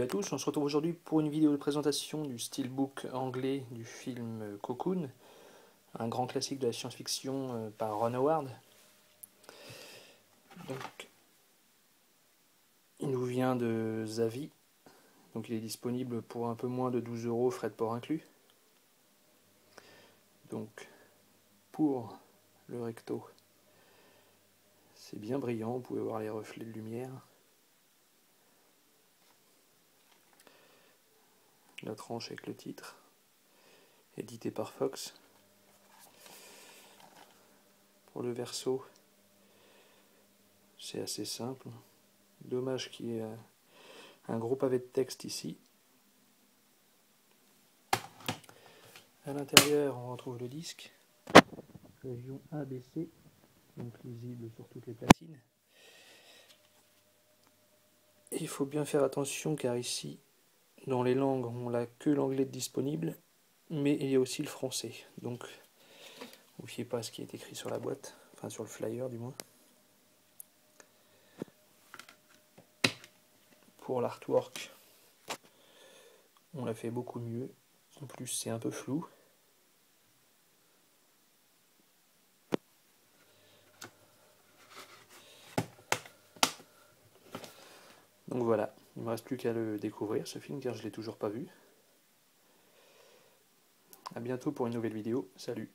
tous, on se retrouve aujourd'hui pour une vidéo de présentation du steelbook anglais du film Cocoon, un grand classique de la science-fiction euh, par Ron Howard. Donc, il nous vient de Zavi, donc il est disponible pour un peu moins de 12 euros, frais de port inclus. Donc, pour le recto, c'est bien brillant, vous pouvez voir les reflets de lumière. La tranche avec le titre, édité par Fox. Pour le verso, c'est assez simple. Dommage qu'il y ait un gros pavé de texte ici. À l'intérieur, on retrouve le disque, région ABC, donc lisible sur toutes les platines. il faut bien faire attention car ici, dans les langues, on n'a que l'anglais disponible, mais il y a aussi le français. Donc, ne fiez pas ce qui est écrit sur la boîte, enfin sur le flyer du moins. Pour l'artwork, on l'a fait beaucoup mieux. En plus, c'est un peu flou. Donc voilà. Il ne me reste plus qu'à le découvrir ce film car je ne l'ai toujours pas vu. A bientôt pour une nouvelle vidéo. Salut